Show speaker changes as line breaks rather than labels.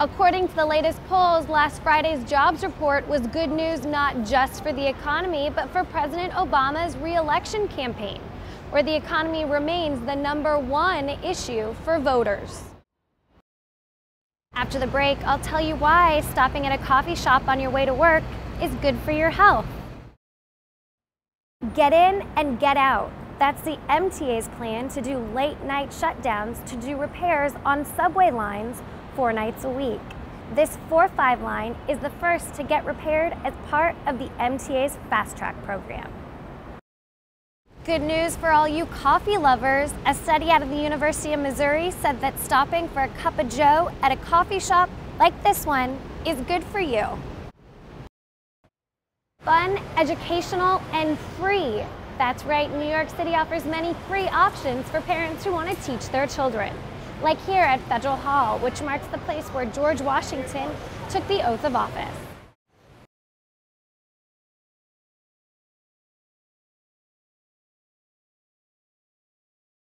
According to the latest polls, last Friday's jobs report was good news not just for the economy, but for President Obama's reelection campaign, where the economy remains the number one issue for voters. After the break, I'll tell you why stopping at a coffee shop on your way to work is good for your health. Get in and get out. That's the MTA's plan to do late night shutdowns to do repairs on subway lines four nights a week. This 4-5 line is the first to get repaired as part of the MTA's Fast Track program. Good news for all you coffee lovers. A study out of the University of Missouri said that stopping for a cup of joe at a coffee shop like this one is good for you. Fun, educational, and free. That's right, New York City offers many free options for parents who want to teach their children like here at Federal Hall, which marks the place where George Washington took the oath of office.